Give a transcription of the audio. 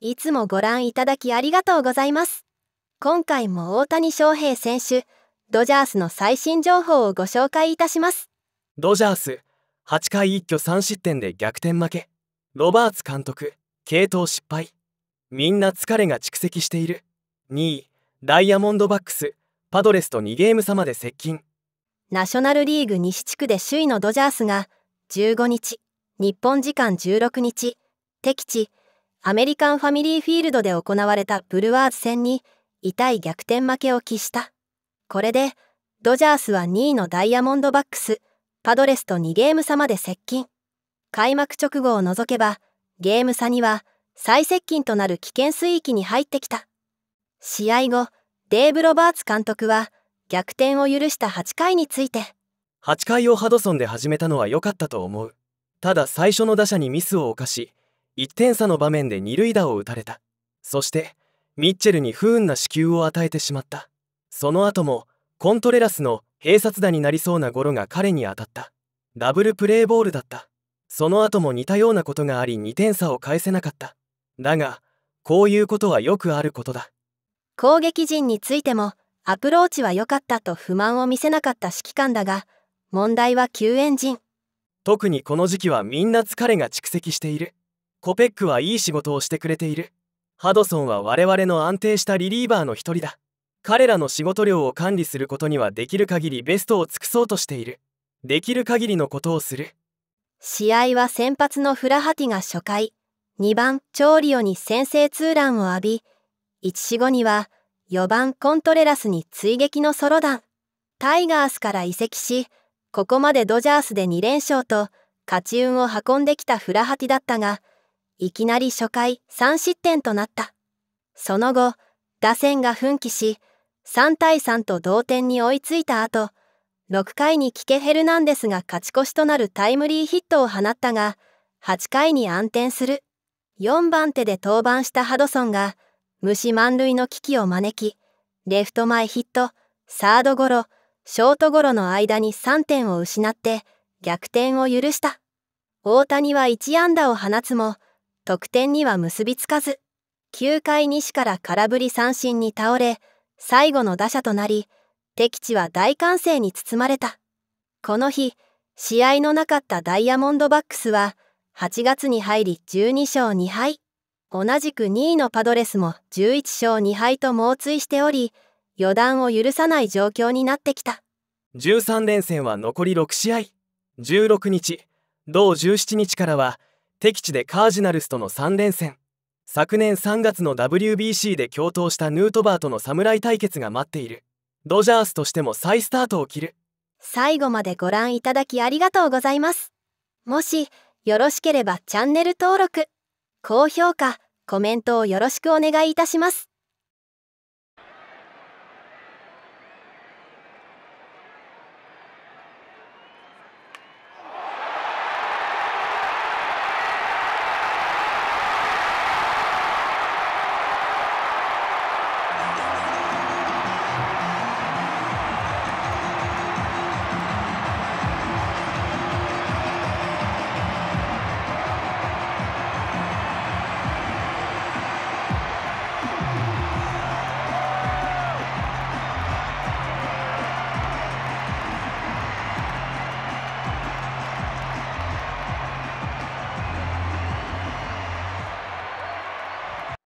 いつもご覧いただきありがとうございます。今回も大谷翔平選手、ドジャースの最新情報をご紹介いたします。ドジャース、8回一挙3失点で逆転負け。ロバーツ監督、継投失敗。みんな疲れが蓄積している。2位、ダイヤモンドバックス、パドレスと2ゲーム差まで接近。ナショナルリーグ西地区で首位のドジャースが15日、日本時間16日、敵地、アメリカンファミリーフィールドで行われたブルワーズ戦に痛い逆転負けを喫した。これで、ドジャースは2位のダイヤモンドバックス、パドレスと2ゲーム差まで接近。開幕直後を除けば、ゲーム差には最接近となる危険水域に入ってきた。試合後、デーブ・ロバーツ監督は逆転を許した8回について。8回をハドソンで始めたのは良かったと思う。ただ最初の打者にミスを犯し、1点差の場面で二塁打を打たれた。そしてミッチェルに不運な死球を与えてしまった。その後もコントレラスの併殺打になりそうなゴロが彼に当たった。ダブルプレーボールだった。その後も似たようなことがあり2点差を返せなかった。だがこういうことはよくあることだ。攻撃陣についてもアプローチは良かったと不満を見せなかった指揮官だが問題は救援陣。特にこの時期はみんな疲れが蓄積しているコペックはいい仕事をしてくれている。ハドソンは我々の安定したリリーバーの一人だ。彼らの仕事量を管理することにはできる限りベストを尽くそうとしている。できる限りのことをする。試合は先発のフラハティが初回2番チョーリオに先制ツーランを浴び1死後には4番コントレラスに追撃のソロ弾。タイガースから移籍しここまでドジャースで2連勝と勝ち運を運んできたフラハティだったがいきなり初回3失点となった。その後、打線が奮起し、3対3と同点に追いついた後、6回にキケ・ヘルナンデスが勝ち越しとなるタイムリーヒットを放ったが、8回に暗転する。4番手で登板したハドソンが、虫満塁の危機を招き、レフト前ヒット、サードゴロ、ショートゴロの間に3点を失って逆転を許した。大谷は1安打を放つも、得点には結びつかず、9回西から空振り三振に倒れ、最後の打者となり、敵地は大歓声に包まれた。この日、試合のなかったダイヤモンドバックスは、8月に入り12勝2敗。同じく2位のパドレスも11勝2敗と猛追しており、予断を許さない状況になってきた。13連戦は残り6試合。16日、同17日からは敵地でカージナルスとの3連戦。昨年3月の WBC で共闘したヌートバーとの侍対決が待っている。ドジャースとしても再スタートを切る。最後までご覧いただきありがとうございます。もしよろしければチャンネル登録高評価コメントをよろしくお願いいたします。